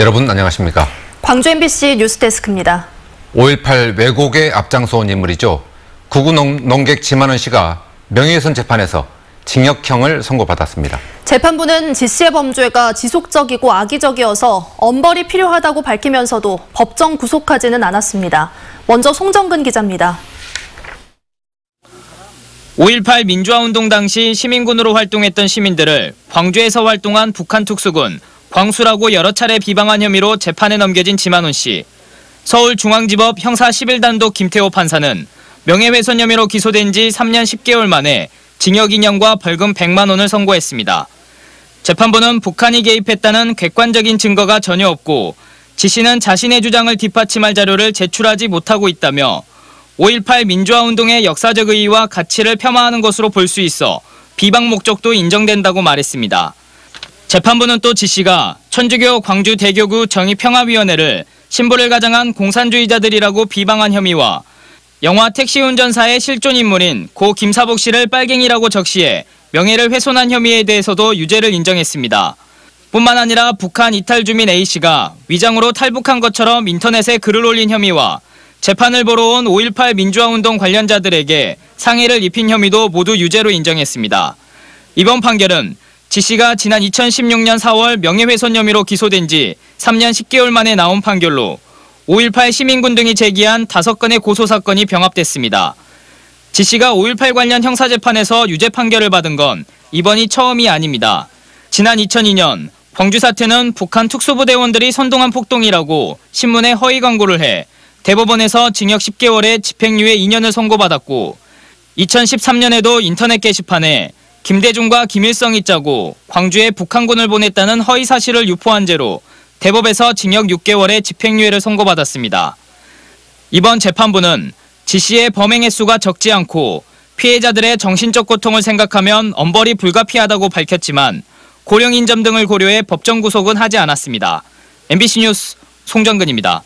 여러분 안녕하십니까? 광주 MBC 뉴스데스크입니다. 5.18 왜곡에 앞장서온 인물이죠. 구구 농, 농객 지만원 씨가 명예훼손 재판에서 징역형을 선고받았습니다. 재판부는 지 씨의 범죄가 지속적이고 악의적이어서 엄벌이 필요하다고 밝히면서도 법정 구속하지는 않았습니다. 먼저 송정근 기자입니다. 5.18 민주화운동 당시 시민군으로 활동했던 시민들을 광주에서 활동한 북한 특수군 광수라고 여러 차례 비방한 혐의로 재판에 넘겨진 지만훈 씨. 서울중앙지법 형사 11단독 김태호 판사는 명예훼손 혐의로 기소된 지 3년 10개월 만에 징역 2년과 벌금 100만 원을 선고했습니다. 재판부는 북한이 개입했다는 객관적인 증거가 전혀 없고 지 씨는 자신의 주장을 뒷받침할 자료를 제출하지 못하고 있다며 5.18 민주화운동의 역사적 의의와 가치를 폄하하는 것으로 볼 수 있어 비방 목적도 인정된다고 말했습니다. 재판부는 또 지 씨가 천주교 광주 대교구 정의평화위원회를 신부를 가장한 공산주의자들이라고 비방한 혐의와 영화 택시운전사의 실존 인물인 고 김사복 씨를 빨갱이라고 적시해 명예를 훼손한 혐의에 대해서도 유죄를 인정했습니다. 뿐만 아니라 북한 이탈 주민 A씨가 위장으로 탈북한 것처럼 인터넷에 글을 올린 혐의와 재판을 보러 온 5.18 민주화운동 관련자들에게 상해를 입힌 혐의도 모두 유죄로 인정했습니다. 이번 판결은 지 씨가 지난 2016년 4월 명예훼손 혐의로 기소된 지 3년 10개월 만에 나온 판결로 5.18 시민군 등이 제기한 5건의 고소사건이 병합됐습니다. 지 씨가 5.18 관련 형사재판에서 유죄 판결을 받은 건 이번이 처음이 아닙니다. 지난 2002년 광주 사태는 북한 특수부대원들이 선동한 폭동이라고 신문에 허위 광고를 해 대법원에서 징역 10개월에 집행유예 2년을 선고받았고 2013년에도 인터넷 게시판에 김대중과 김일성이 짜고 광주에 북한군을 보냈다는 허위 사실을 유포한 죄로 대법에서 징역 6개월의 집행유예를 선고받았습니다. 이번 재판부는 지 씨의 범행 횟수가 적지 않고 피해자들의 정신적 고통을 생각하면 엄벌이 불가피하다고 밝혔지만 고령인 점 등을 고려해 법정 구속은 하지 않았습니다. MBC 뉴스 송정근입니다.